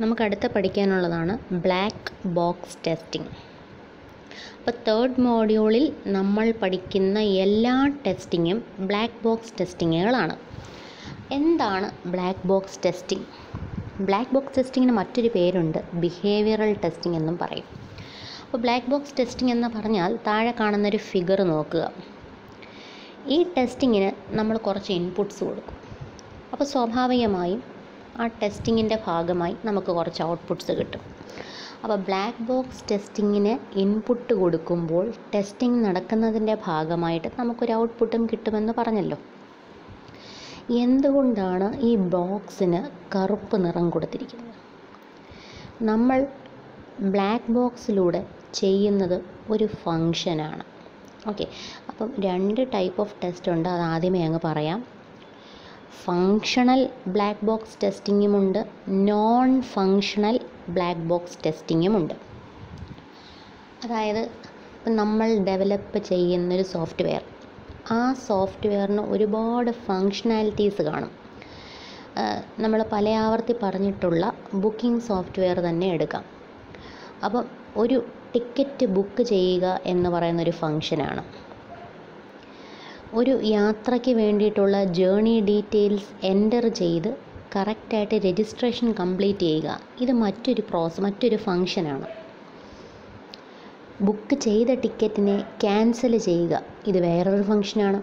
നമുക്ക് അടുത്ത പഠിക്കാനുള്ളതാണ് ബ്ലാക്ക് ബോക്സ് ടെസ്റ്റിംഗ് അപ്പോൾ തേർഡ് മോഡ്യൂളിൽ നമ്മൾ പഠിക്കുന്ന എല്ലാ ടെസ്റ്റിങ്ങും ബ്ലാക്ക് ബോക്സ് ടെസ്റ്റിങ്ങുകളാണ് എന്താണ് black box testing black box ടെസ്റ്റിങ്ങിന് മറ്റൊരു പേരുണ്ട് ബിഹേവിയറൽ ടെസ്റ്റിംഗ് എന്നും പറയും. അപ്പോൾ ബ്ലാക്ക് ബോക്സ് ടെസ്റ്റിംഗ് എന്ന് പറഞ്ഞാൽ താഴെ കാണുന്നൊരു ഫിഗർ നോക്കുക. ഈ ടെസ്റ്റിങ്ങിന് നമ്മൾ കുറച്ച് ഇൻപുട്സ് കൊടുക്കും. അപ്പോൾ സ്വാഭാവികമായും ആ ടെസ്റ്റിങ്ങിന്റെ ഭാഗമായി നമുക്ക് കുറച്ച് ഔട്ട്പുട്ട്സ് കിട്ടും. അപ്പോൾ ബ്ലാക്ക് ബോക്സ് ടെസ്റ്റിങ്ങിന് ഇൻപുട്ട് കൊടുക്കുമ്പോൾ ടെസ്റ്റിംഗ് നടക്കുന്നതിന്റെ ഭാഗമായിട്ട് നമുക്കൊരു ഔട്ട്പുട്ടും കിട്ടുമെന്ന് പറഞ്ഞല്ലോ. എന്തുകൊണ്ടാണ് ഈ ബോക്സിന് കറുപ്പ് നിറം കൊടുത്തിരിക്കുന്നത്? നമ്മൾ ബ്ലാക്ക് ബോക്സിലൂടെ ചെയ്യുന്നത് ഒരു ഫങ്ഷനാണ് ഓക്കെ അപ്പം രണ്ട് ടൈപ്പ് ഓഫ് ടെസ്റ്റ് ഉണ്ട്. അത് ആദ്യമേ അങ്ങ് പറയാം. ഫങ്ഷണൽ ബ്ലാക്ക് ബോക്സ് ടെസ്റ്റിങ്ങുമുണ്ട് നോൺ ഫങ്ഷണൽ ബ്ലാക്ക് ബോക്സ് ടെസ്റ്റിങ്ങുമുണ്ട് അതായത് ഇപ്പം നമ്മൾ ഡെവലപ്പ് ചെയ്യുന്നൊരു സോഫ്റ്റ്വെയർ ആ സോഫ്റ്റ്വെയറിന് ഒരുപാട് ഫങ്ഷണാലിറ്റീസ് കാണും. നമ്മൾ പല ആവർത്തി പറഞ്ഞിട്ടുള്ള ബുക്കിംഗ് സോഫ്റ്റ്വെയർ തന്നെ എടുക്കാം. അപ്പം ഒരു ടിക്കറ്റ് ബുക്ക് ചെയ്യുക എന്ന് പറയുന്നൊരു ഫങ്ഷനാണ് ഒരു യാത്രയ്ക്ക് വേണ്ടിയിട്ടുള്ള ജേണി ഡീറ്റെയിൽസ് എന്റർ ചെയ്ത് കറക്റ്റായിട്ട് രജിസ്ട്രേഷൻ കംപ്ലീറ്റ് ചെയ്യുക. ഇത് മറ്റൊരു പ്രോസ് മറ്റൊരു ഫങ്ഷനാണ്. ബുക്ക് ചെയ്ത ടിക്കറ്റിനെ ക്യാൻസൽ ചെയ്യുക. ഇത് വേറൊരു ഫങ്ഷനാണ്.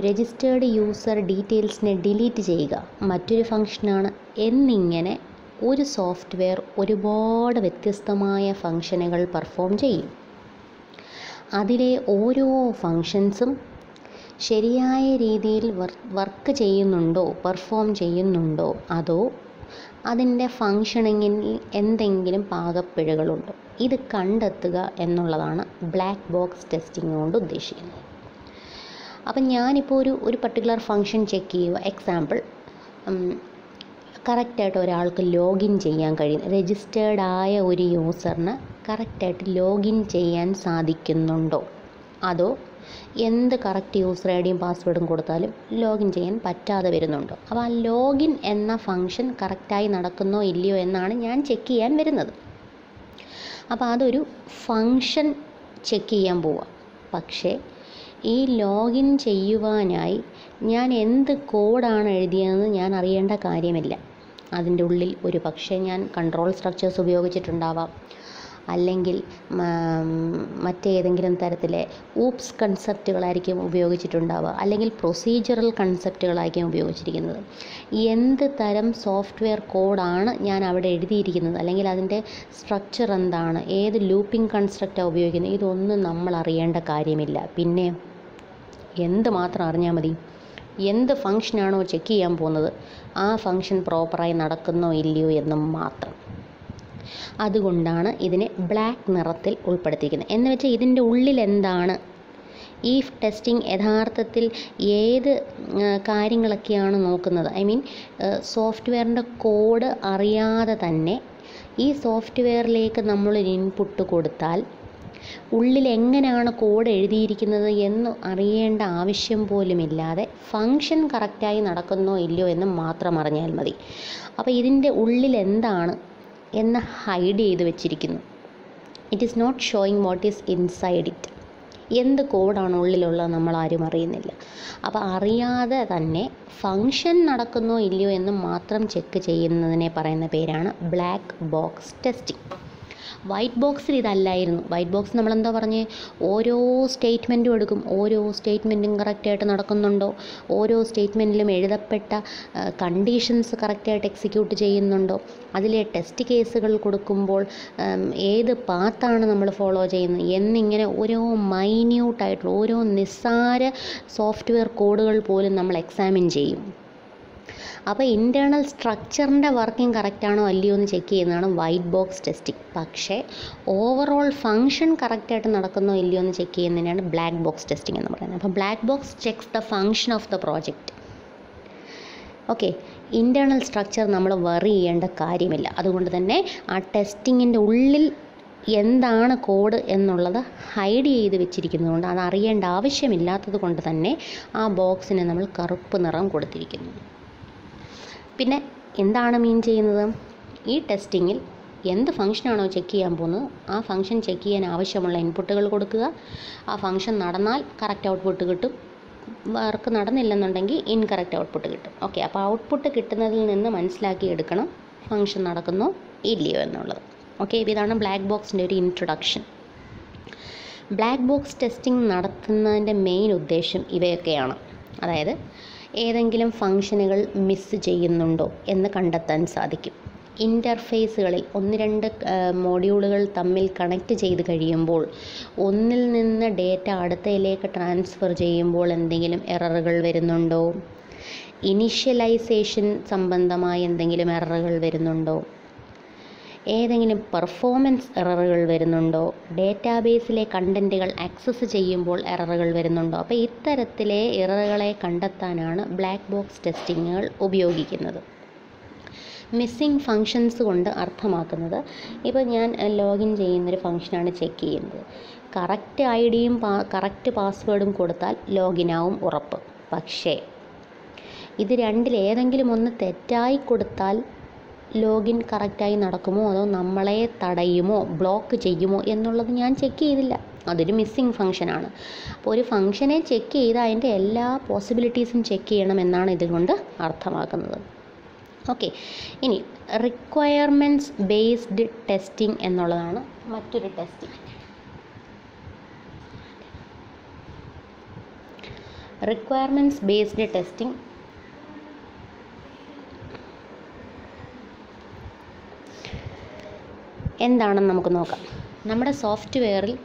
രജിസ്റ്റേർഡ് യൂസർ ഡീറ്റെയിൽസിനെ ഡിലീറ്റ് ചെയ്യുക. മറ്റൊരു ഫങ്ഷനാണ്. എന്നിങ്ങനെ ഒരു സോഫ്റ്റ്വെയർ ഒരുപാട് വ്യത്യസ്തമായ ഫങ്ഷനുകൾ പെർഫോം ചെയ്യും. അതിലെ ഓരോ ഫങ്ഷൻസും ശരിയായ രീതിയിൽ വർക്ക് ചെയ്യുന്നുണ്ടോ പെർഫോം ചെയ്യുന്നുണ്ടോ അതോ അതിന്റെ ഫങ്ഷണിങ്ങിൽ എന്തെങ്കിലും പാകപ്പിഴകളുണ്ടോ? ഇത് കണ്ടെത്തുക എന്നുള്ളതാണ് ബ്ലാക്ക് ബോക്സ് ടെസ്റ്റിംഗ് കൊണ്ട് ഉദ്ദേശിക്കുന്നത്. അപ്പം ഞാനിപ്പോൾ ഒരു ഒരു പർട്ടിക്കുലർ ഫങ്ഷൻ ചെക്ക് ചെയ്യുക. എക്സാമ്പിൾ കറക്റ്റായിട്ട് ഒരാൾക്ക് ലോഗിൻ ചെയ്യാൻ കഴിയും. രജിസ്റ്റേർഡ് ആയ ഒരു യൂസറിന് കറക്റ്റായിട്ട് ലോഗിൻ ചെയ്യാൻ സാധിക്കുന്നുണ്ടോ? അതോ എന്ത് കറക്റ്റ് യൂസർ ഐ ഡിയും പാസ്വേഡും കൊടുത്താലും ലോഗിൻ ചെയ്യാൻ പറ്റാതെ വരുന്നുണ്ടോ? അപ്പോൾ ആ ലോഗിൻ എന്ന ഫങ്ഷൻ കറക്റ്റായി നടക്കുന്നോ ഇല്ലയോ എന്നാണ് ഞാൻ ചെക്ക് ചെയ്യാൻ വരുന്നത്. അപ്പോൾ അതൊരു ഫങ്ഷൻ ചെക്ക് ചെയ്യാൻ പോവാം. പക്ഷേ ഈ ലോഗിൻ ചെയ്യുവാനായി ഞാൻ എന്ത് കോഡാണ് എഴുതിയതെന്ന് ഞാൻ അറിയേണ്ട കാര്യമില്ല. അതിന്റെ ഉള്ളിൽ ഒരു പക്ഷേ ഞാൻ കൺട്രോൾ സ്ട്രക്ചേഴ്സ് ഉപയോഗിച്ചിട്ടുണ്ടാവാം. അല്ലെങ്കിൽ മറ്റേതെങ്കിലും തരത്തിലെ ഊപ്സ് കൺസെപ്റ്റുകളായിരിക്കും ഉപയോഗിച്ചിട്ടുണ്ടാവുക. അല്ലെങ്കിൽ പ്രൊസീജിയറൽ കൺസെപ്റ്റുകളായിരിക്കും ഉപയോഗിച്ചിരിക്കുന്നത്. എന്ത് തരം സോഫ്റ്റ്വെയർ കോഡാണ് ഞാൻ അവിടെ എഴുതിയിരിക്കുന്നത്? അല്ലെങ്കിൽ അതിന്റെ സ്ട്രക്ചർ എന്താണ്? ഏത് ലൂപ്പിംഗ് കൺസ്ട്രക്റ്റാണ് ഉപയോഗിക്കുന്നത്? ഇതൊന്നും നമ്മൾ അറിയേണ്ട കാര്യമില്ല. പിന്നെ എന്ത് മാത്രം അറിഞ്ഞാൽ മതി? എന്ത് ഫങ്ഷനാണോ ചെക്ക് ചെയ്യാൻ പോകുന്നത്? ആ ഫങ്ഷൻ പ്രോപ്പറായി നടക്കുന്നോ ഇല്ലയോ എന്നും മാത്രം. അതുകൊണ്ടാണ് ഇതിനെ ബ്ലാക്ക് നിറത്തിൽ ഉൾപ്പെടുത്തിയിരിക്കുന്നത്. എന്ന് വെച്ചാൽ ഇതിന്റെ ഉള്ളിൽ എന്താണ്? ഈ ടെസ്റ്റിംഗ് യഥാർത്ഥത്തിൽ ഏത് കാര്യങ്ങളൊക്കെയാണ് നോക്കുന്നത്? ഐ മീൻ സോഫ്റ്റ്വെയറിന്റെ കോഡ് അറിയാതെ തന്നെ ഈ സോഫ്റ്റ്വെയറിലേക്ക് നമ്മളൊരു ഇൻപുട്ട് കൊടുത്താൽ ഉള്ളിൽ എങ്ങനെയാണ് കോഡ് എഴുതിയിരിക്കുന്നത് എന്ന് അറിയേണ്ട ആവശ്യം പോലുമില്ലാതെ ഫങ്ഷൻ കറക്റ്റായി നടക്കുന്നോ ഇല്ലയോ എന്ന് മാത്രം അറിഞ്ഞാൽ മതി. അപ്പോൾ ഇതിന്റെ ഉള്ളിൽ എന്താണ് എന്ന് ഹൈഡ് ചെയ്ത് വെച്ചിരിക്കുന്നു. It is not showing what is inside it എന്ത് കോഡാണ് ഉള്ളിലുള്ളത് നമ്മൾ ആരും അറിയുന്നില്ല. അപ്പോൾ അറിയാതെ തന്നെ ഫങ്ഷൻ നടക്കുന്നോ ഇല്ലയോ എന്ന് മാത്രം ചെക്ക് ചെയ്യുന്നതിനെ പറയുന്ന പേരാണ് ബ്ലാക്ക് ബോക്സ് ടെസ്റ്റിംഗ് വൈറ്റ് ബോക്സിൽ ഇതല്ലായിരുന്നു. വൈറ്റ് ബോക്സ് നമ്മളെന്താ പറഞ്ഞ്? ഓരോ സ്റ്റേറ്റ്മെന്റും എടുക്കും. ഓരോ സ്റ്റേറ്റ്മെന്റും കറക്റ്റായിട്ട് നടക്കുന്നുണ്ടോ? ഓരോ സ്റ്റേറ്റ്മെന്റിലും എഴുതപ്പെട്ട കണ്ടീഷൻസ് കറക്റ്റായിട്ട് എക്സിക്യൂട്ട് ചെയ്യുന്നുണ്ടോ? അതിലെ ടെസ്റ്റ് കേസുകൾ കൊടുക്കുമ്പോൾ ഏത് പാത്താണ് നമ്മൾ ഫോളോ ചെയ്യുന്നത്? എന്നിങ്ങനെ ഓരോ മൈന്യൂട്ടായിട്ടുള്ള ഓരോ നിസ്സാര സോഫ്റ്റ്വെയർ കോഡുകൾ പോലും നമ്മൾ എക്സാമിൻ ചെയ്യും. അപ്പോൾ ഇന്റേർണൽ സ്ട്രക്ചറിന്റെ വർക്കിംഗ് കറക്റ്റാണോ അല്ലയോ എന്ന് ചെക്ക് ചെയ്യുന്നതാണ് വൈറ്റ് ബോക്സ് ടെസ്റ്റിംഗ് പക്ഷേ ഓവറോൾ ഫങ്ഷൻ കറക്റ്റായിട്ട് നടക്കുന്നോ ഇല്ലയോ എന്ന് ചെക്ക് ചെയ്യുന്നതിനാണ് ബ്ലാക്ക് ബോക്സ് ടെസ്റ്റിംഗ് എന്ന് പറയുന്നത്. അപ്പോൾ black box checks the function of the project okay internal structure നമ്മൾ വറി ചെയ്യേണ്ട കാര്യമില്ല. അതുകൊണ്ട് തന്നെ ആ ടെസ്റ്റിങ്ങിന്റെ ഉള്ളിൽ എന്താണ് കോഡ് എന്നുള്ളത് ഹൈഡ് ചെയ്ത് വെച്ചിരിക്കുന്നതുകൊണ്ട് അത് അറിയേണ്ട ആവശ്യമില്ലാത്തത് കൊണ്ട് തന്നെ ആ ബോക്സിന് നമ്മൾ കറുപ്പ് നിറം കൊടുത്തിരിക്കുന്നു. പിന്നെ എന്താണ് മീൻ ചെയ്യുന്നത്? ഈ ടെസ്റ്റിങ്ങിൽ എന്ത് ഫംഗ്ഷനാണോ ചെക്ക് ചെയ്യാൻ പോകുന്നത് ആ ഫംഗ്ഷൻ ചെക്ക് ചെയ്യാൻ ആവശ്യമുള്ള ഇൻപുട്ടുകൾ കൊടുക്കുക. ആ ഫംഗ്ഷൻ നടന്നാൽ കറക്റ്റ് ഔട്ട്പുട്ട് കിട്ടും. വർക്ക് നടന്നില്ലെന്നുണ്ടെങ്കിൽ ഇൻകറക്റ്റ് ഔട്ട്പുട്ട് കിട്ടും. ഓക്കെ അപ്പോൾ ഔട്ട്പുട്ട് കിട്ടുന്നതിൽ നിന്ന് മനസ്സിലാക്കി എടുക്കണം ഫംഗ്ഷൻ നടക്കുന്നോ ഇല്ലയോ എന്നുള്ളത്. ഓക്കെ ഇതാണ് ബ്ലാക്ക് ബോക്സിന്റെ ഒരു ഇൻട്രൊഡക്ഷൻ ബ്ലാക്ക് ബോക്സ് ടെസ്റ്റിംഗ് നടത്തുന്നതിന്റെ മെയിൻ ഉദ്ദേശം ഇവയൊക്കെയാണ്. അതായത് ഏതെങ്കിലും ഫംഗ്ഷനുകൾ മിസ് ചെയ്യുന്നുണ്ടോ എന്ന് കണ്ടെത്താൻ സാധിക്കും. ഇന്റർഫേസുകളിൽ ഒന്ന് രണ്ട് മോഡ്യൂളുകൾ തമ്മിൽ കണക്റ്റ് ചെയ്ത് കഴിയുമ്പോൾ ഒന്നിൽ നിന്ന് ഡേറ്റ അടുത്തയിലേക്ക് ട്രാൻസ്ഫർ ചെയ്യുമ്പോൾ എന്തെങ്കിലും എററുകൾ വരുന്നുണ്ടോ? ഇനിഷ്യലൈസേഷൻ സംബന്ധമായ എന്തെങ്കിലും എററുകൾ വരുന്നുണ്ടോ? ഏതെങ്കിലും പെർഫോമൻസ് എററുകൾ വരുന്നുണ്ടോ? ഡേറ്റാബേസിലെ കണ്ടന്റുകൾ ആക്സസ് ചെയ്യുമ്പോൾ എററുകൾ വരുന്നുണ്ടോ? അപ്പോൾ ഇത്തരത്തിലെ എററുകളെ കണ്ടെത്താനാണ് ബ്ലാക്ക് ബോക്സ് ടെസ്റ്റിങ്ങുകൾ ഉപയോഗിക്കുന്നത്. മിസ്സിംഗ് ഫങ്ഷൻസ് കൊണ്ട് അർത്ഥമാക്കുന്നത് ഇപ്പോൾ ഞാൻ ലോഗിൻ ചെയ്യുന്നൊരു ഫങ്ഷനാണ് ചെക്ക് ചെയ്യുന്നത്. കറക്റ്റ് ഐ ഡിയും കറക്റ്റ് പാസ്വേഡും കൊടുത്താൽ ലോഗിൻ ആവും ഉറപ്പ്. പക്ഷേ ഇത് രണ്ടിലേതെങ്കിലും ഒന്ന് തെറ്റായി കൊടുത്താൽ ലോഗിൻ കറക്റ്റായി നടക്കുമോ അതോ നമ്മളെ തടയുമോ ബ്ലോക്ക് ചെയ്യുമോ എന്നുള്ളത് ഞാൻ ചെക്ക് ചെയ്തില്ല. അതൊരു മിസ്സിങ് ഫങ്ഷനാണ് അപ്പോൾ ഒരു ഫങ്ഷനെ ചെക്ക് ചെയ്ത് അതിന്റെ എല്ലാ പോസിബിലിറ്റീസും ചെക്ക് ചെയ്യണം എന്നാണ് ഇതുകൊണ്ട് അർത്ഥമാക്കുന്നത്. ഓക്കെ ഇനി റിക്വയർമെന്റ്സ് ബേസ്ഡ് ടെസ്റ്റിംഗ് എന്നുള്ളതാണ് മറ്റൊരു ടെസ്റ്റിംഗ് റിക്വയർമെന്റ്സ് ബേസ്ഡ് ടെസ്റ്റിംഗ് എന്താണെന്ന് നമുക്ക് നോക്കാം. നമ്മുടെ സോഫ്റ്റ്വെയറിൽ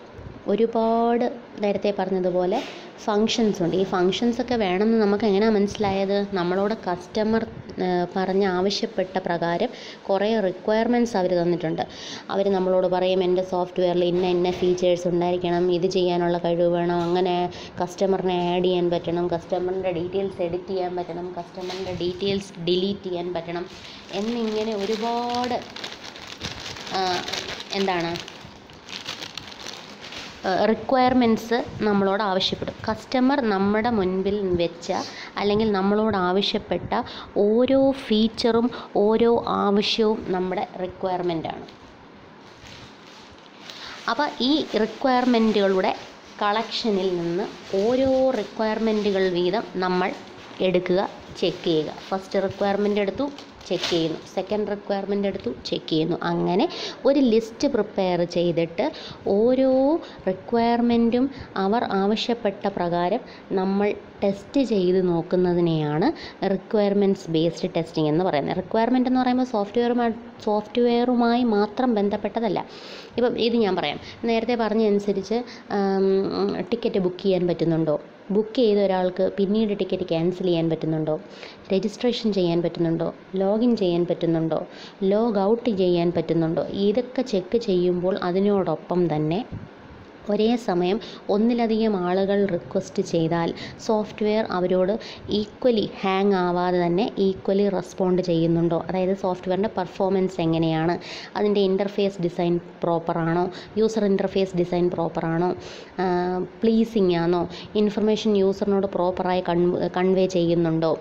ഒരുപാട് നേരത്തെ പറഞ്ഞതുപോലെ ഫങ്ഷൻസ് ഉണ്ട്. ഈ ഫങ്ഷൻസ് ഒക്കെ വേണമെന്ന് നമുക്ക് എങ്ങനെയാണ് മനസ്സിലായത്? നമ്മളോട് കസ്റ്റമർ പറഞ്ഞ് ആവശ്യപ്പെട്ട പ്രകാരം കുറേ റിക്വയർമെന്റ്സ് അവർ തന്നിട്ടുണ്ട്. അവർ നമ്മളോട് പറയും എന്റെ സോഫ്റ്റ്വെയറിൽ ഇന്ന ഇന്ന ഫീച്ചേഴ്സ് ഉണ്ടായിരിക്കണം. ഇത് ചെയ്യാനുള്ള കഴിവ് വേണം. അങ്ങനെ കസ്റ്റമറിനെ ആഡ് ചെയ്യാൻ പറ്റണം. കസ്റ്റമറിന്റെ ഡീറ്റെയിൽസ് എഡിറ്റ് ചെയ്യാൻ പറ്റണം. കസ്റ്റമറിന്റെ ഡീറ്റെയിൽസ് ഡിലീറ്റ് ചെയ്യാൻ പറ്റണം. എന്നിങ്ങനെ ഒരുപാട് എന്താണ്? റിക്വയർമെന്റ്സ് നമ്മളോട് ആവശ്യപ്പെടും. കസ്റ്റമർ നമ്മുടെ മുൻപിൽ വെച്ച അല്ലെങ്കിൽ നമ്മളോട് ആവശ്യപ്പെട്ട ഓരോ ഫീച്ചറും ഓരോ ആവശ്യവും നമ്മുടെ റിക്വയർമെന്റാണ് അപ്പോൾ ഈ റിക്വയർമെന്റുകളുടെ കളക്ഷനിൽ നിന്ന് ഓരോ റിക്വയർമെന്റുകൾ വീതം നമ്മൾ എടുക്കുക ചെക്ക് ചെയ്യുക. ഫസ്റ്റ് റിക്വയർമെന്റ് എടുത്തു. ചെക്ക് ചെയ്യുന്നു. സെക്കൻഡ് റിക്വയർമെന്റ് എടുത്തു ചെക്ക് ചെയ്യുന്നു. അങ്ങനെ ഒരു ലിസ്റ്റ് പ്രിപ്പയർ ചെയ്തിട്ട് ഓരോ റിക്വയർമെന്റും അവർ ആവശ്യപ്പെട്ട പ്രകാരം നമ്മൾ ടെസ്റ്റ് ചെയ്ത് നോക്കുന്നതിനെയാണ് റിക്വയർമെന്റ്സ് ബേസ്ഡ് ടെസ്റ്റിംഗ് എന്ന് പറയുന്നത്. റിക്വയർമെന്റ് എന്ന് പറയുമ്പോൾ സോഫ്റ്റ്വെയറുമായി സോഫ്റ്റ്വെയറുമായി മാത്രം ബന്ധപ്പെട്ടതല്ല. ഇപ്പം ഇത് ഞാൻ പറയാം. നേരത്തെ പറഞ്ഞതനുസരിച്ച് ടിക്കറ്റ് ബുക്ക് ചെയ്യാൻ പറ്റുന്നുണ്ടോ? ബുക്ക് ചെയ്ത ഒരാൾക്ക് പിന്നീട് ടിക്കറ്റ് ക്യാൻസൽ ചെയ്യാൻ പറ്റുന്നുണ്ടോ? രജിസ്ട്രേഷൻ ചെയ്യാൻ പറ്റുന്നുണ്ടോ? ലോഗിൻ ചെയ്യാൻ പറ്റുന്നുണ്ടോ? ലോഗ് ഔട്ട് ചെയ്യാൻ പറ്റുന്നുണ്ടോ? ഇതൊക്കെ ചെക്ക് ചെയ്യുമ്പോൾ അതിനോടൊപ്പം തന്നെ ഒരേ സമയം ഒന്നിലധികം ആളുകൾ റിക്വസ്റ്റ് ചെയ്താൽ സോഫ്റ്റ്വെയർ അവരോട് ഈക്വലി ഹാങ് ആവാതെ തന്നെ ഈക്വലി റെസ്പോണ്ട് ചെയ്യുന്നുണ്ടോ? അതായത് സോഫ്റ്റ്വെയറിന്റെ പെർഫോമൻസ് എങ്ങനെയാണ്? അതിന്റെ ഇന്റർഫേസ് ഡിസൈൻ പ്രോപ്പറാണോ യൂസർ ഇന്റർഫേസ് ഡിസൈൻ പ്രോപ്പറാണോ പ്ലീസിങ് ആണോ? ഇൻഫർമേഷൻ യൂസറിനോട് പ്രോപ്പറായി കൺ കൺവേ ചെയ്യുന്നുണ്ടോ?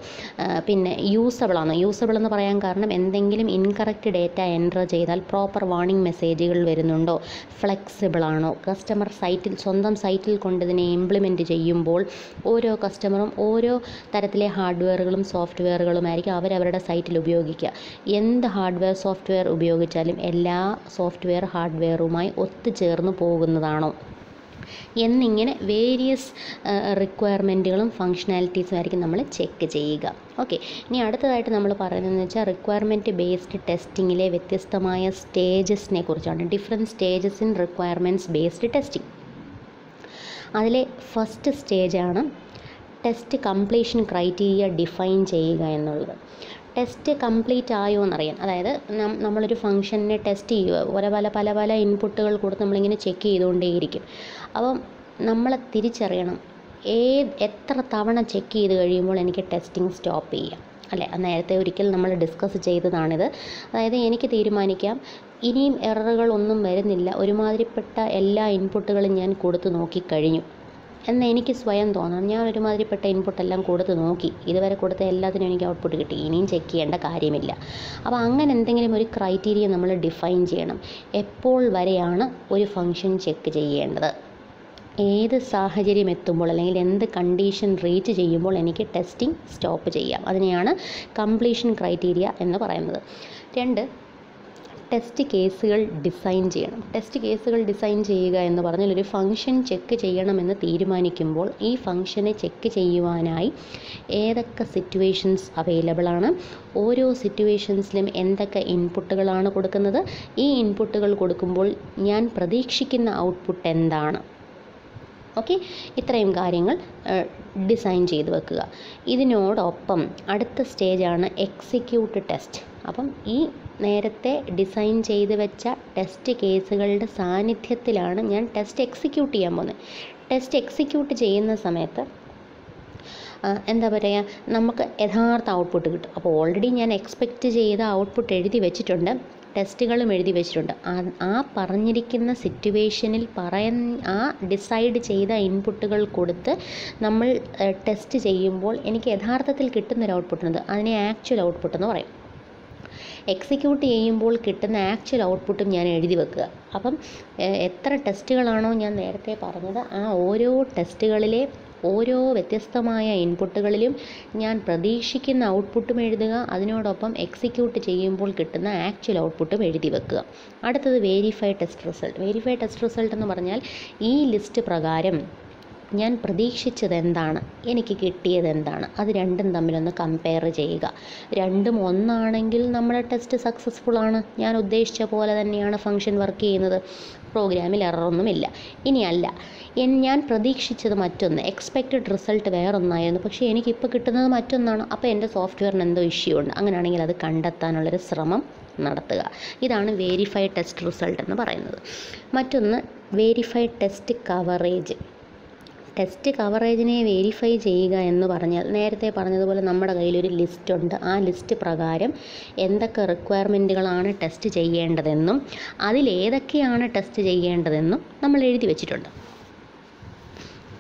പിന്നെ യൂസബിൾ ആണോ? യൂസബിൾ എന്ന് പറയാൻ കാരണം എന്തെങ്കിലും ഇൻകറക്റ്റ് ഡേറ്റ എന്റർ ചെയ്താൽ പ്രോപ്പർ വാർണിംഗ് മെസ്സേജുകൾ വരുന്നുണ്ടോ? ഫ്ലെക്സിബിൾ ആണോ? കസ്റ്റമർ സൈറ്റിൽ സ്വന്തം സൈറ്റിൽ കൊണ്ടിതിനെ ഇംപ്ലിമെന്റ് ചെയ്യുമ്പോൾ ഓരോ കസ്റ്റമറും ഓരോ തരത്തിലെ ഹാർഡ്വെയറുകളും സോഫ്റ്റ്വെയറുകളും ആയിരിക്കും അവരവരുടെ സൈറ്റിൽ ഉപയോഗിക്കുക. എന്ത് ഹാർഡ്വെയർ സോഫ്റ്റ്വെയർ ഉപയോഗിച്ചാലും എല്ലാ സോഫ്റ്റ്വെയർ ഹാർഡ്വെയറുമായി ഒത്തുചേർന്ന് പോകുന്നതാണോ? എന്നിങ്ങനെ വേരിയസ് റിക്വയർമെന്റുകളും ഫങ്ഷനാലിറ്റീസും ആയിരിക്കും നമ്മൾ ചെക്ക് ചെയ്യുക. ഓക്കെ ഇനി അടുത്തതായിട്ട് നമ്മൾ പറയുന്നതെന്ന് വെച്ചാൽ റിക്വയർമെന്റ് ബേസ്ഡ് ടെസ്റ്റിങ്ങിലെ വ്യത്യസ്തമായ സ്റ്റേജസിനെ കുറിച്ചാണ്. Different stages in requirements based testing അതിലെ ഫസ്റ്റ് സ്റ്റേജാണ് ടെസ്റ്റ് കംപ്ലീഷൻ ക്രൈറ്റീരിയ ഡിഫൈൻ ചെയ്യുക എന്നുള്ളത്. ടെസ്റ്റ് കംപ്ലീറ്റ് ആയോ എന്നറിയാൻ. അതായത് നമ്മളൊരു ഫംഗ്ഷനെ ടെസ്റ്റ് ചെയ്യുക. പല പല പല പല ഇൻപുട്ടുകൾ കൊടുത്ത് നമ്മളിങ്ങനെ ചെക്ക് ചെയ്തുകൊണ്ടേയിരിക്കും. അപ്പം നമ്മളെ തിരിച്ചറിയണം. ഏത് എത്ര തവണ ചെക്ക് ചെയ്ത് കഴിയുമ്പോൾ എനിക്ക് ടെസ്റ്റിംഗ് സ്റ്റോപ്പ് ചെയ്യാം. അല്ലേ? നേരത്തെ ഒരിക്കൽ നമ്മൾ ഡിസ്കസ് ചെയ്തതാണിത്. അതായത് എനിക്ക് തീരുമാനിക്കാം. ഇനിയും എററുകളൊന്നും വരുന്നില്ല. ഒരുമാതിരിപ്പെട്ട എല്ലാ ഇൻപുട്ടുകളും ഞാൻ കൊടുത്തു നോക്കിക്കഴിഞ്ഞു എന്ന് എനിക്ക് സ്വയം തോന്നണം ഞാൻ ഒരുമാതിരിപ്പെട്ട ഇൻപുട്ടെല്ലാം കൊടുത്ത് നോക്കി. ഇതുവരെ കൊടുത്ത എല്ലാത്തിനും എനിക്ക് ഔട്ട്പുട്ട് കിട്ടി. ഇനിയും ചെക്ക് ചെയ്യേണ്ട കാര്യമില്ല. അപ്പോൾ അങ്ങനെ എന്തെങ്കിലും ഒരു ക്രൈറ്റീരിയ നമ്മൾ ഡിഫൈൻ ചെയ്യണം. എപ്പോൾ വരെയാണ് ഒരു ഫങ്ഷൻ ചെക്ക് ചെയ്യേണ്ടത്? ഏത് സാഹചര്യം എത്തുമ്പോൾ അല്ലെങ്കിൽ എന്ത് കണ്ടീഷൻ റീച്ച് ചെയ്യുമ്പോൾ എനിക്ക് ടെസ്റ്റിംഗ് സ്റ്റോപ്പ് ചെയ്യാം. അതിനെയാണ് കംപ്ലീഷൻ ക്രൈറ്റീരിയ എന്ന് പറയുന്നത്. രണ്ട് ടെസ്റ്റ് കേസുകൾ ഡിസൈൻ ചെയ്യണം. ടെസ്റ്റ് കേസുകൾ ഡിസൈൻ ചെയ്യുക എന്ന് പറഞ്ഞാൽ ഒരു ഫംഗ്ഷൻ ചെക്ക് ചെയ്യണമെന്ന് തീരുമാനിക്കുമ്പോൾ ഈ ഫംഗ്ഷനെ ചെക്ക് ചെയ്യുവാനായി ഏതൊക്കെ സിറ്റുവേഷൻസ് അവൈലബിൾ ആണ് ഓരോ സിറ്റുവേഷൻസിലും എന്തൊക്കെ ഇൻപുട്ടുകളാണ് കൊടുക്കുന്നത്. ഈ ഇൻപുട്ടുകൾ കൊടുക്കുമ്പോൾ ഞാൻ പ്രതീക്ഷിക്കുന്ന ഔട്ട്പുട്ട് എന്താണ്? ഓക്കെ ഇത്രയും കാര്യങ്ങൾ ഡിസൈൻ ചെയ്ത് വെക്കുക. ഇതിനോടൊപ്പം അടുത്ത സ്റ്റേജാണ് എക്സിക്യൂട്ട് ടെസ്റ്റ് അപ്പം ഈ നേരത്തെ ഡിസൈൻ ചെയ്ത് വെച്ച ടെസ്റ്റ് കേസുകളുടെ സാന്നിധ്യത്തിലാണ് ഞാൻ ടെസ്റ്റ് എക്സിക്യൂട്ട് ചെയ്യാൻ പോകുന്നത്. ടെസ്റ്റ് എക്സിക്യൂട്ട് ചെയ്യുന്ന സമയത്ത് എന്താ പറയുക നമുക്ക് യഥാർത്ഥ ഔട്ട്പുട്ട് കിട്ടും. അപ്പോൾ ഓൾറെഡി ഞാൻ എക്സ്പെക്റ്റ് ചെയ്ത ഔട്ട്പുട്ട് എഴുതി വെച്ചിട്ടുണ്ട് ടെസ്റ്റുകളും എഴുതി വെച്ചിട്ടുണ്ട്. ആ പറഞ്ഞിരിക്കുന്ന സിറ്റുവേഷനിൽ പറയ ആ ഡിസൈഡ് ചെയ്ത ഇൻപുട്ടുകൾ കൊടുത്ത് നമ്മൾ ടെസ്റ്റ് ചെയ്യുമ്പോൾ എനിക്ക് യഥാർത്ഥത്തിൽ കിട്ടുന്നൊരു ഔട്ട്പുട്ടുണ്ട് അതിനെ ആക്ച്വൽ ഔട്ട്പുട്ട് എന്ന് പറയും. എക്സിക്യൂട്ട് ചെയ്യുമ്പോൾ കിട്ടുന്ന ആക്ച്വൽ ഔട്ട്പുട്ടും ഞാൻ എഴുതി വെക്കുക. അപ്പം എത്ര ടെസ്റ്റുകളാണോ ഞാൻ നേരത്തെ പറഞ്ഞത് ആ ഓരോ ടെസ്റ്റുകളിലെ ഓരോ വ്യത്യസ്തമായ ഇൻപുട്ടുകളിലും ഞാൻ പ്രതീക്ഷിക്കുന്ന ഔട്ട്പുട്ടും എഴുതുക അതിനോടൊപ്പം എക്സിക്യൂട്ട് ചെയ്യുമ്പോൾ കിട്ടുന്ന ആക്ച്വൽ ഔട്ട്പുട്ടും എഴുതി വെക്കുക. അടുത്തത് verify test result verify test result എന്ന് പറഞ്ഞാൽ ഈ ലിസ്റ്റ് പ്രകാരം ഞാൻ പ്രതീക്ഷിച്ചത് എന്താണ് എനിക്ക് കിട്ടിയത് എന്താണ് അത് രണ്ടും തമ്മിലൊന്ന് കമ്പയർ ചെയ്യുക. രണ്ടും ഒന്നാണെങ്കിൽ നമ്മുടെ ടെസ്റ്റ് സക്സസ്ഫുൾ ആണ്. ഞാൻ ഉദ്ദേശിച്ച പോലെ തന്നെയാണ് ഫംഗ്ഷൻ വർക്ക് ചെയ്യുന്നത്. പ്രോഗ്രാമിൽ എററൊന്നുമില്ല ഇനിയല്ല ഞാൻ പ്രതീക്ഷിച്ചത് മറ്റൊന്ന്. എക്സ്പെക്റ്റഡ് റിസൾട്ട് വേറൊന്നായിരുന്നു. പക്ഷേ എനിക്കിപ്പോൾ കിട്ടുന്നത് മറ്റൊന്നാണ്. അപ്പോൾ എന്റെ സോഫ്റ്റ്വെയറിന് എന്തോ ഇഷ്യൂ ഉണ്ട്. അങ്ങനെയാണെങ്കിൽ അത് കണ്ടെത്താനുള്ളൊരു ശ്രമം നടത്തുക. ഇതാണ് വേരിഫൈഡ് ടെസ്റ്റ് റിസൾട്ട് എന്ന് പറയുന്നത്. മറ്റൊന്ന് വേരിഫൈഡ് ടെസ്റ്റ് കവറേജ് ടെസ്റ്റ് കവറേജിനെ വെരിഫൈ ചെയ്യുക എന്ന് പറഞ്ഞാൽ നേരത്തെ പറഞ്ഞതുപോലെ നമ്മുടെ കയ്യിലൊരു ലിസ്റ്റ് ഉണ്ട് ആ ലിസ്റ്റ് പ്രകാരം എന്തൊക്കെ റിക്വയർമെന്റുകളാണ് ടെസ്റ്റ് ചെയ്യേണ്ടതെന്നും അതിലേതൊക്കെയാണ് ടെസ്റ്റ് ചെയ്യേണ്ടതെന്നും നമ്മൾ എഴുതി വെച്ചിട്ടുണ്ട്.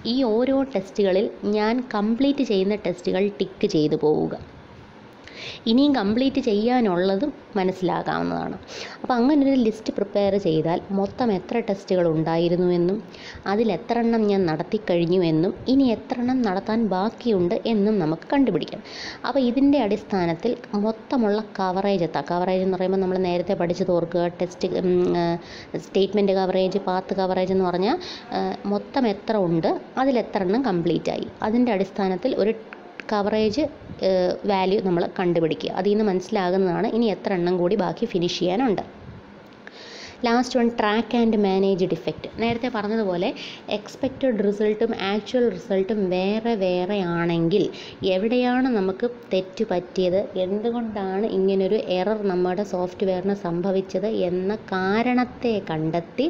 ഈ ഓരോ ടെസ്റ്റുകളിൽ ഞാൻ കംപ്ലീറ്റ് ചെയ്യുന്ന ടെസ്റ്റുകൾ ടിക്ക് ചെയ്തു പോവുക. ഇനിയും കംപ്ലീറ്റ് ചെയ്യാനുള്ളതും മനസ്സിലാക്കാവുന്നതാണ് അപ്പോൾ അങ്ങനെ ഒരു ലിസ്റ്റ് പ്രിപ്പയർ ചെയ്താൽ മൊത്തം എത്ര ടെസ്റ്റുകൾ ഉണ്ടായിരുന്നു എന്നും അതിൽ എത്ര എണ്ണം ഞാൻ നടത്തിക്കഴിഞ്ഞു എന്നും ഇനി എത്ര എണ്ണം നടത്താൻ ബാക്കിയുണ്ട് എന്നും നമുക്ക് കണ്ടുപിടിക്കാം. അപ്പോൾ ഇതിന്റെ അടിസ്ഥാനത്തിൽ മൊത്തമുള്ള കവറേജ് എത്താം കവറേജ് എന്ന് പറയുമ്പോൾ നമ്മൾ നേരത്തെ പഠിച്ചു തോർക്കുക test statement coverage path coverage എന്ന് പറഞ്ഞാൽ മൊത്തം എത്ര ഉണ്ട് അതിൽ എത്ര എണ്ണം കംപ്ലീറ്റ് ആയി. അതിന്റെ അടിസ്ഥാനത്തിൽ ഒരു കവറേജ് വാല്യൂ നമ്മൾ കണ്ടുപിടിക്കുക. അതിൽ നിന്ന് മനസ്സിലാകുന്നതാണ് ഇനി എത്ര എണ്ണം കൂടി ബാക്കി ഫിനിഷ് ചെയ്യാനുണ്ട്. Last one track and manage defect നേരത്തെ പറഞ്ഞതുപോലെ എക്സ്പെക്റ്റഡ് റിസൾട്ടും ആക്ച്വൽ റിസൾട്ടും വേറെ വേറെ ആണെങ്കിൽ എവിടെയാണ് നമുക്ക് തെറ്റ് പറ്റിയത്? എന്തുകൊണ്ടാണ് ഇങ്ങനൊരു എറർ നമ്മുടെ സോഫ്റ്റ്വെയറിന് സംഭവിച്ചത് എന്ന കാരണത്തെ കണ്ടെത്തി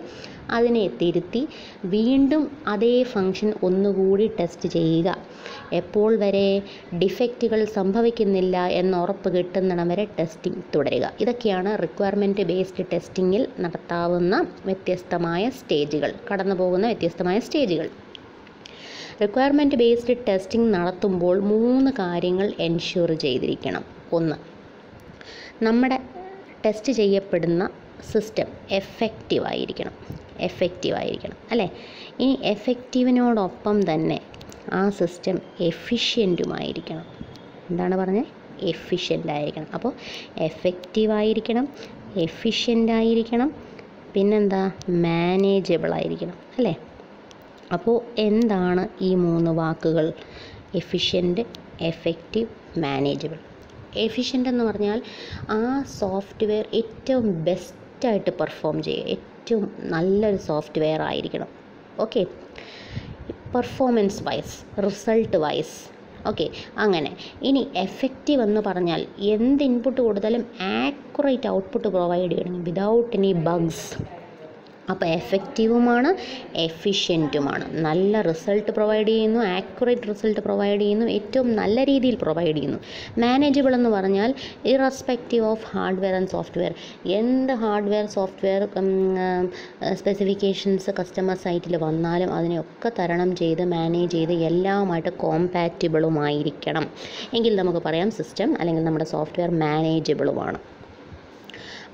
അതിനെ തിരുത്തി വീണ്ടും അതേ ഫങ്ഷൻ ഒന്നുകൂടി ടെസ്റ്റ് ചെയ്യുക. എപ്പോൾ വരെ ഡിഫക്റ്റുകൾ സംഭവിക്കുന്നില്ല എന്ന് ഉറപ്പ് കിട്ടുന്നിടം വരെ ടെസ്റ്റിംഗ് തുടരുക. ഇതൊക്കെയാണ് റിക്വയർമെന്റ് ബേസ്ഡ് ടെസ്റ്റിങ്ങിൽ നടത്താവുന്ന വ്യത്യസ്തമായ സ്റ്റേജുകൾ കടന്നു പോകുന്ന വ്യത്യസ്തമായ സ്റ്റേജുകൾ. റിക്വയർമെന്റ് ബേസ്ഡ് ടെസ്റ്റിംഗ് നടത്തുമ്പോൾ മൂന്ന് കാര്യങ്ങൾ എൻഷുർ ചെയ്തിരിക്കണം. ഒന്ന് നമ്മുടെ ടെസ്റ്റ് ചെയ്യപ്പെടുന്ന സിസ്റ്റം എഫക്റ്റീവ് ആയിരിക്കണം. എഫക്റ്റീവ് ആയിരിക്കണം അല്ലേ? ഇനി എഫക്റ്റീവിനോടൊപ്പം തന്നെ ആ സിസ്റ്റം എഫിഷ്യന്റുമായിരിക്കണം എന്താണ് പറഞ്ഞത് എഫിഷ്യന്റ് ആയിരിക്കണം. അപ്പോൾ എഫക്റ്റീവ് ആയിരിക്കണം എഫിഷ്യന്റ് ആയിരിക്കണം പിന്നെന്താ? മാനേജബിൾ ആയിരിക്കണം അല്ലേ? അപ്പോൾ എന്താണ് ഈ മൂന്ന് വാക്കുകൾ? Efficient effective manageable. എഫിഷ്യന്റ് എന്ന് പറഞ്ഞാൽ ആ സോഫ്റ്റ്വെയർ ഏറ്റവും ബെസ്റ്റായിട്ട് പെർഫോം ചെയ്യുക. ഏറ്റവും നല്ലൊരു സോഫ്റ്റ്വെയർ ആയിരിക്കണം. Okay? Performance wise result wise okay? അങ്ങനെ. ഇനി എഫക്റ്റീവ് എന്ന് പറഞ്ഞാൽ എന്ത് ഇൻപുട്ട് കൊടുത്താലും ആക്യുറേറ്റ് ഔട്ട്പുട്ട് പ്രൊവൈഡ് ചെയ്യണം വിതൗട്ട് എനി ബഗ്സ് അപ്പോൾ എഫക്റ്റീവുമാണ് എഫിഷ്യന്റുമാണ് നല്ല റിസൾട്ട് പ്രൊവൈഡ് ചെയ്യുന്നു ആക്യുറേറ്റ് റിസൾട്ട് പ്രൊവൈഡ് ചെയ്യുന്നു ഏറ്റവും നല്ല രീതിയിൽ പ്രൊവൈഡ് ചെയ്യുന്നു. മാനേജബിൾ എന്ന് പറഞ്ഞാൽ irrespective of hardware and software എന്ത് ഹാർഡ്വെയർ സോഫ്റ്റ്വെയർ സ്പെസിഫിക്കേഷൻസ് കസ്റ്റമർ സൈറ്റിൽ വന്നാലും അതിനെയൊക്കെ തരണം ചെയ്ത് മാനേജ് ചെയ്ത് എല്ലാമായിട്ട് കോമ്പാറ്റിബിളുമായിരിക്കണം എങ്കിൽ നമുക്ക് പറയാം സിസ്റ്റം അല്ലെങ്കിൽ നമ്മുടെ സോഫ്റ്റ്വെയർ മാനേജബിളുമാണ്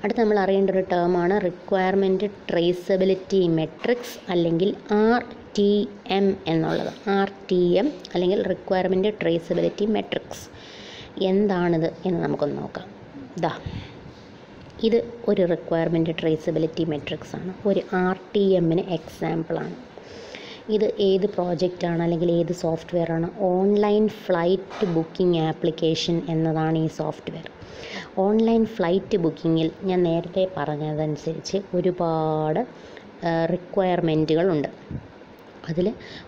അടുത്ത നമ്മൾ അറിയേണ്ട ഒരു ടേമാണ് റിക്വയർമെന്റ് ട്രേസബിലിറ്റി മെട്രിക്സ് അല്ലെങ്കിൽ ആർ ടി എം എന്നുള്ളത്. ആർ ടി എം അല്ലെങ്കിൽ റിക്വയർമെന്റ് ട്രേസബിലിറ്റി മെട്രിക്സ് എന്താണിത് എന്ന് നമുക്കൊന്ന് നോക്കാം. ദാ ഇത് ഒരു റിക്വയർമെന്റ് ട്രേസബിലിറ്റി മെട്രിക്സ് ആണ്. ഒരു ആർ ടി എമ്മിന് എക്സാമ്പിളാണ് ഇത് ഏത് പ്രോജക്റ്റാണ് അല്ലെങ്കിൽ ഏത് സോഫ്റ്റ്വെയർ ആണ്? ഓൺലൈൻ ഫ്ലൈറ്റ് ബുക്കിംഗ് ആപ്ലിക്കേഷൻ എന്നതാണ് ഈ സോഫ്റ്റ്വെയർ ഓൺലൈൻ ഫ്ലൈറ്റ് ബുക്കിങ്ങിൽ ഞാൻ നേരത്തെ പറഞ്ഞതനുസരിച്ച് ഒരുപാട് റിക്വയർമെന്റുകളുണ്ട്. അതിൽ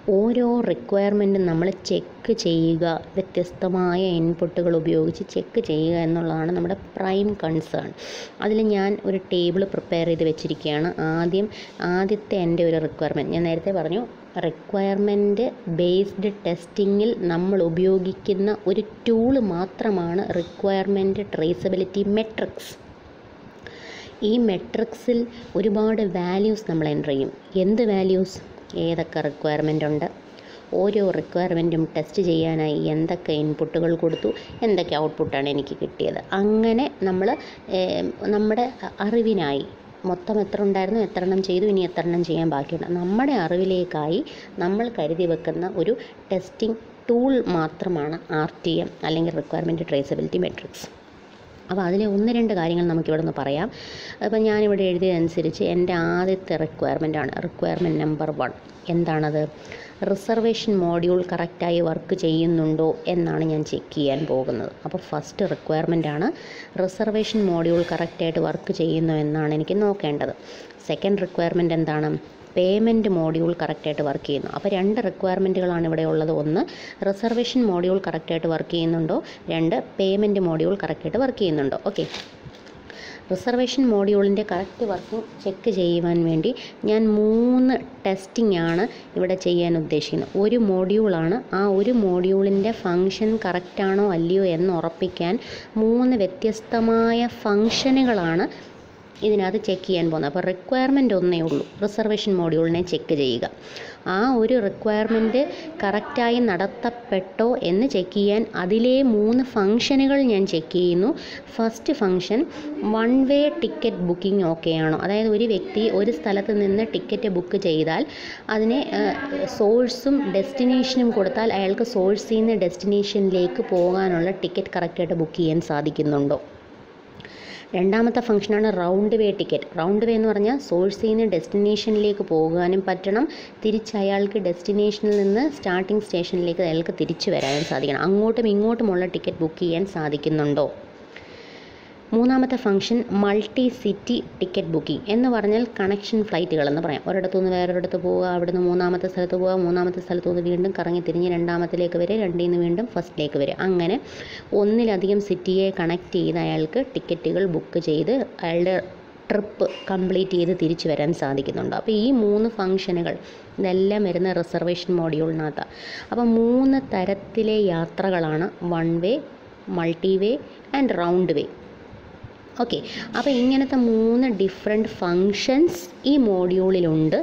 ഓരോ റിക്വയർമെന്റും നമ്മൾ ചെക്ക് ചെയ്യുക വ്യത്യസ്തമായ ഇൻപുട്ടുകൾ ഉപയോഗിച്ച് ചെക്ക് ചെയ്യുക എന്നുള്ളതാണ് നമ്മുടെ പ്രൈം കൺസേൺ. അതിൽ ഞാൻ ഒരു ടേബിൾ പ്രിപ്പയർ ചെയ്ത് വെച്ചിരിക്കുകയാണ്. ആദ്യം ആദ്യത്തെ എന്റെ ഒരു റിക്വയർമെന്റ്. ഞാൻ നേരത്തെ പറഞ്ഞു റിക്വയർമെന്റ് ബേസ്ഡ് ടെസ്റ്റിങ്ങിൽ നമ്മൾ ഉപയോഗിക്കുന്ന ഒരു ടൂൾ മാത്രമാണ് റിക്വയർമെന്റ് ട്രേസബിലിറ്റി മെട്രിക്സ് ഈ മെട്രിക്സിൽ ഒരുപാട് വാല്യൂസ് നമ്മൾ എന്റർ ചെയ്യും. എന്ത് വാല്യൂസ് ഏതൊക്കെ റിക്വയർമെന്റ് ഉണ്ട്? ഓരോ റിക്വയർമെന്റും ടെസ്റ്റ് ചെയ്യാനായി എന്തൊക്കെ ഇൻപുട്ടുകൾ കൊടുത്തു എന്തൊക്കെ ഔട്ട്പുട്ടാണ് എനിക്ക് കിട്ടിയത്. അങ്ങനെ നമ്മൾ നമ്മുടെ അറിവിനായി മൊത്തം എത്ര ഉണ്ടായിരുന്നു എത്ര എണ്ണം ചെയ്തു ഇനി എത്ര എണ്ണം ചെയ്യാൻ ബാക്കിയുണ്ട്. നമ്മുടെ അറിവിലേക്കായി നമ്മൾ കരുതി വെക്കുന്ന ഒരു ടെസ്റ്റിംഗ് ടൂൾ മാത്രമാണ് ആർ ടി എം അല്ലെങ്കിൽ റിക്വയർമെന്റ് ട്രേസബിലിറ്റി മെട്രിക്സ് അപ്പോൾ അതിലെ ഒന്ന് രണ്ട് കാര്യങ്ങൾ നമുക്കിവിടെ നിന്ന് പറയാം. അപ്പോൾ ഞാനിവിടെ എഴുതിയതനുസരിച്ച് എന്റെ ആദ്യത്തെ റിക്വയർമെന്റാണ് റിക്വയർമെന്റ് നമ്പർ വൺ എന്താണത്? റിസർവേഷൻ മോഡ്യൂൾ കറക്റ്റായി വർക്ക് ചെയ്യുന്നുണ്ടോ എന്നാണ് ഞാൻ ചെക്ക് ചെയ്യാൻ പോകുന്നത്. അപ്പോൾ ഫസ്റ്റ് റിക്വയർമെന്റ് ആണ് റിസർവേഷൻ മോഡ്യൂൾ കറക്റ്റായിട്ട് വർക്ക് ചെയ്യുന്നു എന്നാണ് എനിക്ക് നോക്കേണ്ടത്. സെക്കൻഡ് റിക്വയർമെന്റ് എന്താണ്? പേയ്മെന്റ് മോഡ്യൂൾ കറക്റ്റായിട്ട് വർക്ക് ചെയ്യുന്നു. അപ്പോൾ രണ്ട് റിക്വയർമെന്റുകളാണ് ഇവിടെ ഉള്ളത്. ഒന്ന് റിസർവേഷൻ മോഡ്യൂൾ കറക്റ്റായിട്ട് വർക്ക് ചെയ്യുന്നുണ്ടോ? രണ്ട് പേയ്മെന്റ് മോഡ്യൂൾ കറക്റ്റായിട്ട് വർക്ക് ചെയ്യുന്നുണ്ടോ? ഓക്കെ റിസർവേഷൻ മോഡ്യൂളിന്റെ കറക്റ്റ് വർക്കിംഗ് ചെക്ക് ചെയ്യുവാൻ വേണ്ടി ഞാൻ മൂന്ന് ടെസ്റ്റിംഗ് ആണ് ഇവിടെ ചെയ്യാൻ ഉദ്ദേശിക്കുന്നത്. ഒരു മോഡ്യൂളാണ്. ആ ഒരു മോഡ്യൂളിന്റെ ഫങ്ഷൻ കറക്റ്റാണോ അല്ലയോ എന്ന് ഉറപ്പിക്കാൻ മൂന്ന് വ്യത്യസ്തമായ ഫങ്ഷനുകളാണ് ഇതിനകത്ത് ചെക്ക് ചെയ്യാൻ പോകുന്നത് അപ്പോൾ റിക്വയർമെന്റ് ഒന്നേ ഉള്ളൂ. റിസർവേഷൻ മോഡ്യൂളിനെ ചെക്ക് ചെയ്യുക. ആ ഒരു റിക്വയർമെന്റ് കറക്റ്റായി നടത്തപ്പെട്ടോ എന്ന് ചെക്ക് ചെയ്യാൻ അതിലെ മൂന്ന് ഫങ്ഷനുകൾ ഞാൻ ചെക്ക് ചെയ്യുന്നു. First function one way ticket booking okay ആണോ? അതായത് ഒരു വ്യക്തി ഒരു സ്ഥലത്ത് നിന്ന് ടിക്കറ്റ് ബുക്ക് ചെയ്താൽ അതിനെ സോഴ്സും ഡെസ്റ്റിനേഷനും കൊടുത്താൽ അയാൾക്ക് സോഴ്സിൽ നിന്ന് ഡെസ്റ്റിനേഷനിലേക്ക് പോകാനുള്ള ടിക്കറ്റ് കറക്റ്റായിട്ട് ബുക്ക് ചെയ്യാൻ സാധിക്കുന്നുണ്ടോ? രണ്ടാമത്തെ ഫംഗ്ഷനാണ് round way ticket. Round way എന്ന് പറഞ്ഞാൽ സോഴ്സിൽ നിന്ന് ഡെസ്റ്റിനേഷനിലേക്ക് പോകാനും പറ്റണം. തിരിച്ച് അയാൾക്ക് ഡെസ്റ്റിനേഷനിൽ നിന്ന് സ്റ്റാർട്ടിംഗ് സ്റ്റേഷനിലേക്ക് അയാൾക്ക് തിരിച്ചു വരാനും സാധിക്കണം. അങ്ങോട്ടും ഇങ്ങോട്ടുമുള്ള ടിക്കറ്റ് ബുക്ക് ചെയ്യാൻ സാധിക്കുന്നുണ്ടോ? മൂന്നാമത്തെ function multi city ticket booking എന്ന് പറഞ്ഞാൽ കണക്ഷൻ ഫ്ലൈറ്റുകൾ എന്ന് പറയാം. ഒരിടത്തു നിന്ന് വേറൊരിടത്ത് പോവുക അവിടുന്ന് മൂന്നാമത്തെ സ്ഥലത്ത് പോവുക മൂന്നാമത്തെ സ്ഥലത്ത് നിന്ന് വീണ്ടും കറങ്ങി തിരിഞ്ഞ് രണ്ടാമത്തിലേക്ക് വരെ രണ്ടിൽ നിന്ന് വീണ്ടും ഫസ്റ്റിലേക്ക് വരെ അങ്ങനെ ഒന്നിലധികം സിറ്റിയെ കണക്ട് ചെയ്ത് അയാൾക്ക് ടിക്കറ്റുകൾ ബുക്ക് ചെയ്ത് അയാളുടെ ട്രിപ്പ് കംപ്ലീറ്റ് ചെയ്ത് തിരിച്ചു വരാൻ സാധിക്കുന്നുണ്ട്. അപ്പോൾ ഈ മൂന്ന് ഫംഗ്ഷനുകൾ ഇതെല്ലാം വരുന്ന റിസർവേഷൻ മോഡ്യൂളിനകത്താണ് അപ്പോൾ മൂന്ന് തരത്തിലെ യാത്രകളാണ് one way multi way and round way. Okay അപ്പോൾ ഇങ്ങനത്തെ മൂന്ന് ഡിഫറെന്റ് ഫങ്ഷൻസ് ഈ മോഡ്യൂളിലുണ്ട്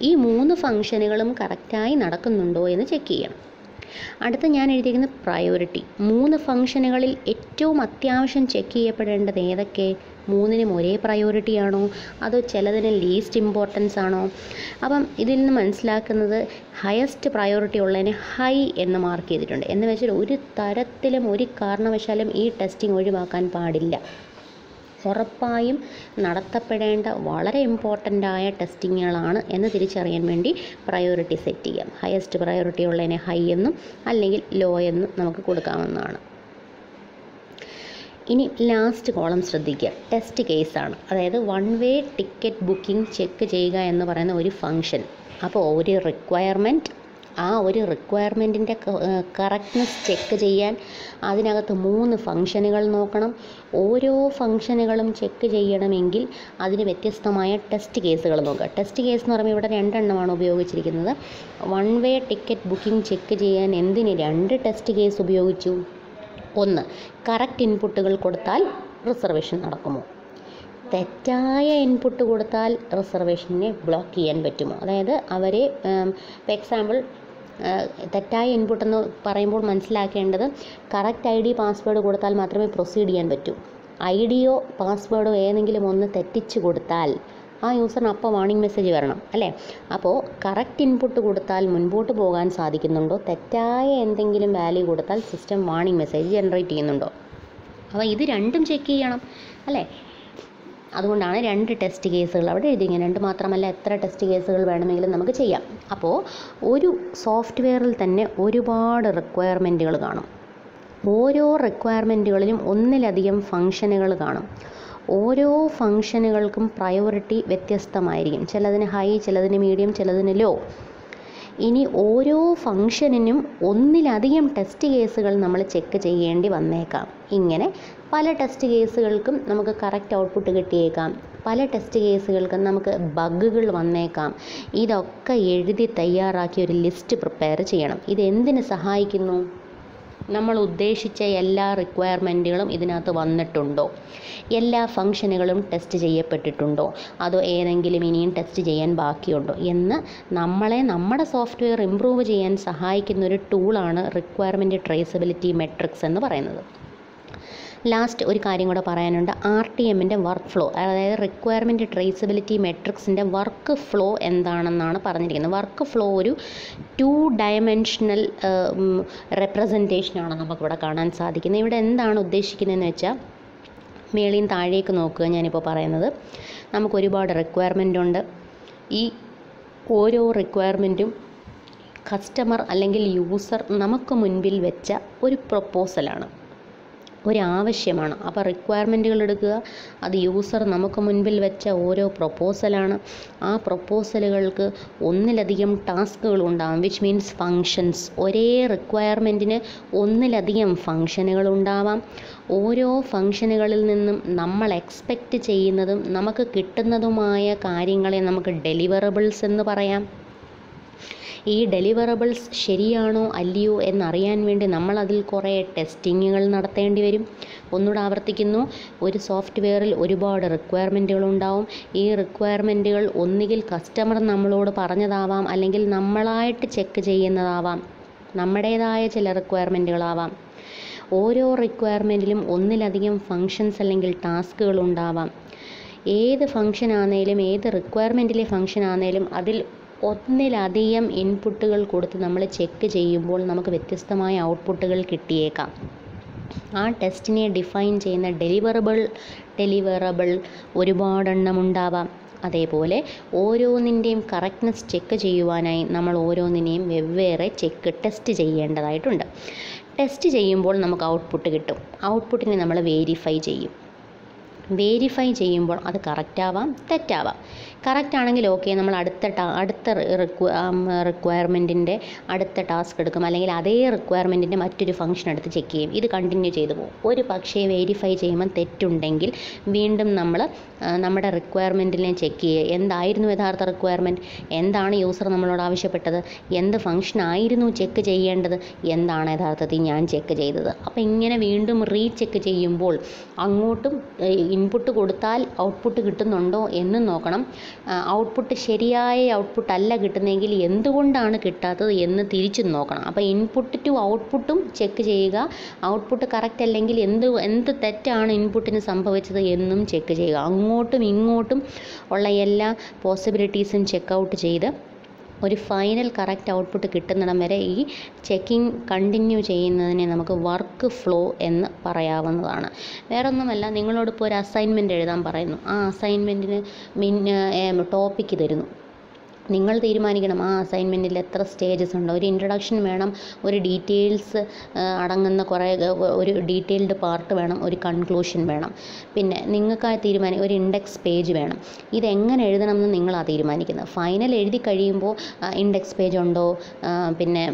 ഈ മൂന്ന് ഫങ്ഷനുകളും കറക്റ്റായി നടക്കുന്നുണ്ടോ എന്ന് ചെക്ക് ചെയ്യാം. അടുത്ത ഞാൻ എഴുതിയിരിക്കുന്ന പ്രയോറിറ്റി മൂന്ന് ഫങ്ഷനുകളിൽ ഏറ്റവും അത്യാവശ്യം ചെക്ക് ചെയ്യപ്പെടേണ്ടത് ഏതൊക്കെ? മൂന്നിനും ഒരേ പ്രയോറിറ്റി ആണോ? അതോ ചിലതിന് ലീസ്റ്റ് ഇമ്പോർട്ടൻസ് ആണോ? അപ്പം ഇതിൽ നിന്ന് മനസ്സിലാക്കുന്നത് ഹയസ്റ്റ് പ്രയോറിറ്റി ഉള്ളതിന് ഹൈ എന്ന് മാർക്ക് ചെയ്തിട്ടുണ്ട്. എന്ന് വെച്ചാൽ ഒരു തരത്തിലും ഒരു കാരണവശാലും ഈ ടെസ്റ്റിംഗ് ഒഴിവാക്കാൻ പാടില്ല. ഉറപ്പായും നടത്തപ്പെടേണ്ട വളരെ ഇമ്പോർട്ടന്റ് ആയ ടെസ്റ്റിങ്ങുകളാണ് എന്ന് തിരിച്ചറിയാൻ വേണ്ടി പ്രയോറിറ്റി സെറ്റ് ചെയ്യാം. ഹയസ്റ്റ് പ്രയോറിറ്റി ഉള്ളതിനെ ഹൈ എന്നും അല്ലെങ്കിൽ ലോ എന്നും നമുക്ക് കൊടുക്കാവുന്നതാണ്. ഇനി ലാസ്റ്റ് കോളം ശ്രദ്ധിക്കുക. ടെസ്റ്റ് കേസാണ് അതായത് one way ticket booking check ചെയ്യുക എന്ന് പറയുന്ന ഒരു ഫങ്ഷൻ അപ്പോൾ ഒരു റിക്വയർമെന്റ് ആ ഒരു റിക്വയർമെന്റിന്റെ കറക്റ്റ്നെസ് ചെക്ക് ചെയ്യാൻ അതിനകത്ത് മൂന്ന് ഫംഗ്ഷനുകൾ നോക്കണം. ഓരോ ഫംഗ്ഷനുകളും ചെക്ക് ചെയ്യണമെങ്കിൽ അതിന് വ്യത്യസ്തമായ ടെസ്റ്റ് കേസുകൾ നോക്കുക. ടെസ്റ്റ് കേസ് എന്ന് പറയുമ്പോൾ ഇവിടെ രണ്ടെണ്ണമാണ് ഉപയോഗിച്ചിരിക്കുന്നത്. One way ticket booking check ചെയ്യാൻ എന്തിന് രണ്ട് ടെസ്റ്റ് കേസ് ഉപയോഗിച്ചു? ഒന്ന് കറക്റ്റ് ഇൻപുട്ടുകൾ കൊടുത്താൽ റിസർവേഷൻ നടക്കുമോ? തെറ്റായ ഇൻപുട്ട് കൊടുത്താൽ റിസർവേഷനെ ബ്ലോക്ക് ചെയ്യാൻ പറ്റുമോ? അതായത് അവരെ ഫോർ എക്സാമ്പിൾ തെറ്റായ ഇൻപുട്ട് എന്ന് പറയുമ്പോൾ മനസ്സിലാക്കേണ്ടത് കറക്റ്റ് ഐ ഡി പാസ്വേഡ് കൊടുത്താൽ മാത്രമേ പ്രൊസീഡ് ചെയ്യാൻ പറ്റൂ. ഐ ഡിയോ പാസ്വേഡോ ഏതെങ്കിലും ഒന്ന് തെറ്റിച്ച് കൊടുത്താൽ ആ യൂസറിന് അപ്പോൾ വാർണിംഗ് മെസ്സേജ് വരണം അല്ലേ? അപ്പോൾ കറക്റ്റ് ഇൻപുട്ട് കൊടുത്താൽ മുൻപോട്ട് പോകാൻ സാധിക്കുന്നുണ്ടോ? തെറ്റായ എന്തെങ്കിലും വാല്യൂ കൊടുത്താൽ സിസ്റ്റം വാർണിംഗ് മെസ്സേജ് ജനറേറ്റ് ചെയ്യുന്നുണ്ടോ? അപ്പോൾ ഇത് രണ്ടും ചെക്ക് ചെയ്യണം അല്ലേ? അതുകൊണ്ടാണ് രണ്ട് ടെസ്റ്റ് കേസുകൾ അവിടെ രണ്ട് മാത്രമല്ല എത്ര ടെസ്റ്റ് കേസുകൾ വേണമെങ്കിലും നമുക്ക് ചെയ്യാം. അപ്പോൾ ഒരു സോഫ്റ്റ്വെയറിൽ തന്നെ ഒരുപാട് റിക്വയർമെന്റുകൾ കാണും. ഓരോ റിക്വയർമെന്റുകളിലും ഒന്നിലധികം ഫങ്ഷനുകൾ കാണും. ഓരോ ഫങ്ഷനുകൾക്കും പ്രയോറിറ്റി വ്യത്യസ്തമായിരിക്കും. ചിലതിന് ഹൈ ചിലതിന് മീഡിയം ചിലതിന് ലോ ഇനി ഓരോ ഫങ്ഷനിനും ഒന്നിലധികം ടെസ്റ്റ് കേസുകൾ നമ്മൾ ചെക്ക് ചെയ്യേണ്ടി വന്നേക്കാം. ഇങ്ങനെ പല ടെസ്റ്റ് കേസുകൾക്കും നമുക്ക് കറക്റ്റ് ഔട്ട്പുട്ട് കിട്ടിയേക്കാം. പല ടെസ്റ്റ് കേസുകൾക്കും നമുക്ക് ബഗ്ഗുകൾ വന്നേക്കാം. ഇതൊക്കെ എഴുതി തയ്യാറാക്കി ഒരു ലിസ്റ്റ് പ്രിപ്പയർ ചെയ്യണം. ഇത് സഹായിക്കുന്നു? നമ്മൾ ഉദ്ദേശിച്ച എല്ലാ റിക്വയർമെന്റുകളും ഇതിനകത്ത് വന്നിട്ടുണ്ടോ? എല്ലാ ഫംഗ്ഷനുകളും ടെസ്റ്റ് ചെയ്യപ്പെട്ടിട്ടുണ്ടോ? അതോ ഏതെങ്കിലും ഇനിയും ടെസ്റ്റ് ചെയ്യാൻ ബാക്കിയുണ്ടോ? എന്ന് നമ്മളെ നമ്മുടെ സോഫ്റ്റ്വെയർ ഇമ്പ്രൂവ് ചെയ്യാൻ സഹായിക്കുന്ന ഒരു ടൂളാണ് റിക്വയർമെന്റ് ട്രേസബിലിറ്റി മെട്രിക്സ് എന്ന് പറയുന്നത്. ലാസ്റ്റ് ഒരു കാര്യം കൂടെ പറയാനുണ്ട്. ആർ ടി എമ്മിന്റെ വർക്ക് ഫ്ലോ അതായത് റിക്വയർമെന്റ് ട്രേസബിലിറ്റി മെട്രിക്സിന്റെ വർക്ക് ഫ്ലോ എന്താണെന്നാണ് പറഞ്ഞിരിക്കുന്നത്. വർക്ക് ഫ്ലോ ഒരു ടു ഡയമെൻഷണൽ റെപ്രസെന്റേഷനാണ് നമുക്കിവിടെ കാണാൻ സാധിക്കുന്നത്. ഇവിടെ എന്താണ് ഉദ്ദേശിക്കുന്നതെന്ന് വെച്ചാൽ മേളിയും താഴേക്ക് നോക്കുക ഞാനിപ്പോൾ പറയുന്നത്. നമുക്ക് ഒരുപാട് റിക്വയർമെന്റ് ഉണ്ട്. ഈ ഓരോ റിക്വയർമെന്റും കസ്റ്റമർ അല്ലെങ്കിൽ യൂസർ നമുക്ക് മുൻപിൽ വെച്ച ഒരു പ്രൊപ്പോസലാണ് ഒരാവശ്യമാണ്. അപ്പോൾ റിക്വയർമെന്റുകൾ എടുക്കുക. അത് യൂസർ നമുക്ക് മുൻപിൽ വെച്ച ഓരോ പ്രൊപ്പോസലാണ് ആ പ്രൊപ്പോസലുകൾക്ക് ഒന്നിലധികം ടാസ്കുകൾ ഉണ്ടാകും വിച്ച് മീൻസ് ഫങ്ഷൻസ് ഒരേ റിക്വയർമെന്റിന് ഒന്നിലധികം ഫങ്ഷനുകൾ ഉണ്ടാവാം. ഓരോ ഫങ്ഷനുകളിൽ നിന്നും നമ്മൾ എക്സ്പെക്റ്റ് ചെയ്യുന്നതും നമുക്ക് കിട്ടുന്നതുമായ കാര്യങ്ങളെ നമുക്ക് ഡെലിവറബിൾസ് എന്ന് പറയാം. ഈ ഡെലിവറബിൾസ് ശരിയാണോ അല്ലയോ എന്നറിയാൻ വേണ്ടി നമ്മൾ അതിൽ കുറേ ടെസ്റ്റിങ്ങുകൾ നടത്തേണ്ടി വരും. ഒന്നുകൂടെ ആവർത്തിക്കുന്നു. ഒരു സോഫ്റ്റ്വെയറിൽ ഒരുപാട് റിക്വയർമെന്റുകൾ ഉണ്ടാവും. ഈ റിക്വയർമെന്റുകൾ ഒന്നുകിൽ കസ്റ്റമർ നമ്മളോട് പറഞ്ഞതാവാം അല്ലെങ്കിൽ നമ്മളായിട്ട് ചെക്ക് ചെയ്യുന്നതാവാം. നമ്മുടേതായ ചില റിക്വയർമെന്റുകളാവാം ഓരോ റിക്വയർമെന്റിലും ഒന്നിലധികം ഫങ്ഷൻസ് അല്ലെങ്കിൽ ടാസ്കുകൾ ഉണ്ടാവാം. ഏത് ഫങ്ഷൻ ആണെങ്കിലും ഏത് റിക്വയർമെന്റിലെ ഫങ്ഷൻ ആണെങ്കിലും അതിൽ ഒന്നിലധികം ഇൻപുട്ടുകൾ കൊടുത്ത് നമ്മൾ ചെക്ക് ചെയ്യുമ്പോൾ നമുക്ക് വ്യത്യസ്തമായ ഔട്ട്പുട്ടുകൾ കിട്ടിയേക്കാം. ആ ടെസ്റ്റിനെ ഡിഫൈൻ ചെയ്യുന്ന ഡെലിവറബിൾ ഡെലിവറബിൾ ഒരുപാടെണ്ണം ഉണ്ടാവാം. അതേപോലെ ഓരോന്നിന്റെയും കറക്റ്റ്നെസ് ചെക്ക് ചെയ്യുവാനായി നമ്മൾ ഓരോന്നിനെയും വെവ്വേറെ ചെക്ക് ടെസ്റ്റ് ചെയ്യേണ്ടതായിട്ടുണ്ട്. ടെസ്റ്റ് ചെയ്യുമ്പോൾ നമുക്ക് ഔട്ട്പുട്ട് കിട്ടും. ഔട്ട്പുട്ടിനെ നമ്മൾ വേരിഫൈ ചെയ്യും. വേരിഫൈ ചെയ്യുമ്പോൾ അത് കറക്റ്റ് ആവാം തെറ്റാവാം. കറക്റ്റ് ആണെങ്കിൽ ഓക്കെ നമ്മൾ അടുത്ത ടാ അടുത്ത റിക്വയർമെന്റിന്റെ അടുത്ത ടാസ്ക് എടുക്കും. അല്ലെങ്കിൽ അതേ റിക്വയർമെന്റിന്റെ മറ്റൊരു ഫംഗ്ഷൻ എടുത്ത് ചെക്ക് ചെയ്യും. ഇത് കണ്ടിന്യൂ ചെയ്തു പോകും. ഒരു പക്ഷേ വേരിഫൈ ചെയ്യുമ്പോൾ തെറ്റുണ്ടെങ്കിൽ വീണ്ടും നമ്മൾ നമ്മുടെ റിക്വയർമെന്റിനെ ചെക്ക് ചെയ്യുക. എന്തായിരുന്നു യഥാർത്ഥ റിക്വയർമെന്റ് എന്താണ് യൂസർ നമ്മളോട് ആവശ്യപ്പെട്ടത്? എന്ത് ഫംഗ്ഷൻ ആയിരുന്നു ചെക്ക് ചെയ്യേണ്ടത്? എന്താണ് യഥാർത്ഥത്തിൽ ഞാൻ ചെക്ക് ചെയ്തത്? അപ്പോൾ ഇങ്ങനെ വീണ്ടും റീ ചെക്ക് ചെയ്യുമ്പോൾ അങ്ങോട്ടും ഇൻപുട്ട് കൊടുത്താൽ ഔട്ട്പുട്ട് കിട്ടുന്നുണ്ടോ എന്ന് നോക്കണം. ഔട്ട്പുട്ട് ശരിയായ ഔട്ട്പുട്ട് അല്ല കിട്ടുന്നതെങ്കിൽ എന്തുകൊണ്ടാണ് കിട്ടാത്തത് എന്ന് തിരിച്ചു നോക്കണം. അപ്പോൾ ഇൻപുട്ട് ടു ഔട്ട്പുട്ടും ചെക്ക് ചെയ്യുക. ഔട്ട്പുട്ട് കറക്റ്റ് അല്ലെങ്കിൽ എന്ത് എന്ത് തെറ്റാണ് ഇൻപുട്ടിന് സംഭവിച്ചത് എന്നും ചെക്ക് ചെയ്യുക. അങ്ങോട്ടും ഇങ്ങോട്ടും ഉള്ള എല്ലാ പോസിബിലിറ്റീസും ചെക്ക് ഔട്ട് ചെയ്ത് ഒരു ഫൈനൽ കറക്റ്റ് ഔട്ട്പുട്ട് കിട്ടുന്നിടം വരെ ഈ ചെക്കിംഗ് കണ്ടിന്യൂ ചെയ്യുന്നതിനെ നമുക്ക് വർക്ക് ഫ്ലോ എന്ന് പറയാവുന്നതാണ്. വേറൊന്നുമല്ല നിങ്ങളോടിപ്പോൾ ഒരു അസൈൻമെന്റ് എഴുതാൻ പറയുന്നു. ആ അസൈൻമെന്റിന് മിൻ ടോപ്പിക്ക് തരുന്നു. നിങ്ങൾ തീരുമാനിക്കണം ആ അസൈൻമെന്റിൽ എത്ര സ്റ്റേജസ് ഉണ്ട്. ഒരു ഇൻട്രൊഡക്ഷൻ വേണം ഒരു ഡീറ്റെയിൽസ് അടങ്ങുന്ന കുറേ ഒരു ഡീറ്റെയിൽഡ് പാർട്ട് വേണം ഒരു കൺക്ലൂഷൻ വേണം. പിന്നെ നിങ്ങൾക്കായി തീരുമാനം ഒരു ഇൻഡെക്സ് പേജ് വേണം. ഇതെങ്ങനെ എഴുതണമെന്ന് നിങ്ങളാണ് തീരുമാനിക്കുന്നത്. ഫൈനൽ എഴുതി കഴിയുമ്പോൾ ഇൻഡെക്സ് പേജ് ഉണ്ടോ? പിന്നെ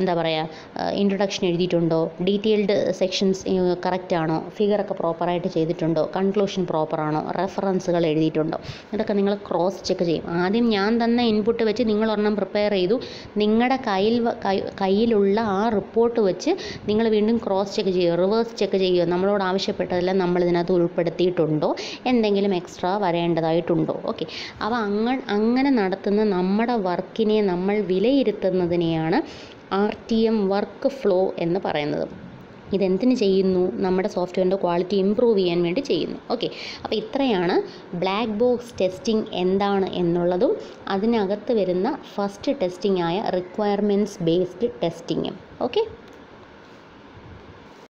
എന്താ പറയുക ഇൻട്രൊഡക്ഷൻ എഴുതിയിട്ടുണ്ടോ? ഡീറ്റെയിൽഡ് സെക്ഷൻസ് കറക്റ്റ് ആണോ? ഫിഗറൊക്കെ പ്രോപ്പറായിട്ട് ചെയ്തിട്ടുണ്ടോ? കൺക്ലൂഷൻ പ്രോപ്പറാണോ റെഫറൻസുകൾ എഴുതിയിട്ടുണ്ടോ? ഇതൊക്കെ നിങ്ങൾ ക്രോസ് ചെക്ക് ചെയ്യും. ആദ്യം ഞാൻ തന്ന ഇൻപുട്ട് വെച്ച് നിങ്ങൾ ഒരെണ്ണം പ്രിപ്പയർ ചെയ്തു. നിങ്ങളുടെ കയ്യിൽ കയ്യിലുള്ള ആ റിപ്പോർട്ട് വെച്ച് നിങ്ങൾ വീണ്ടും ക്രോസ് ചെക്ക് ചെയ്യുക റിവേഴ്സ് ചെക്ക് ചെയ്യുക. നമ്മളോട് ആവശ്യപ്പെട്ടതെല്ലാം നമ്മൾ ഇതിനകത്ത് ഉൾപ്പെടുത്തിയിട്ടുണ്ടോ? എന്തെങ്കിലും എക്സ്ട്രാ വരേണ്ടതായിട്ടുണ്ടോ? ഓക്കെ അപ്പോൾ അങ്ങ അങ്ങനെ നടത്തുന്ന നമ്മുടെ വർക്കിനെ നമ്മൾ വിലയിരുത്തുന്നതിനെയാണ് R T M work flow എന്ന് പറയുന്നത്. ഇതെന്തിന് ചെയ്യുന്നു? നമ്മുടെ സോഫ്റ്റ്വെയറിന്റെ ക്വാളിറ്റി ഇമ്പ്രൂവ് ചെയ്യാൻ വേണ്ടി ചെയ്യുന്നു. ഓക്കെ. അപ്പോൾ ഇത്രയാണ് ബ്ലാക്ക് ബോക്സ് ടെസ്റ്റിംഗ് എന്താണ് എന്നുള്ളതും അതിനകത്ത് വരുന്ന ഫസ്റ്റ് ടെസ്റ്റിംഗ് ആയ റിക്വയർമെന്റ്സ് ബേസ്ഡ് ടെസ്റ്റിങ്ങും ഓക്കെ.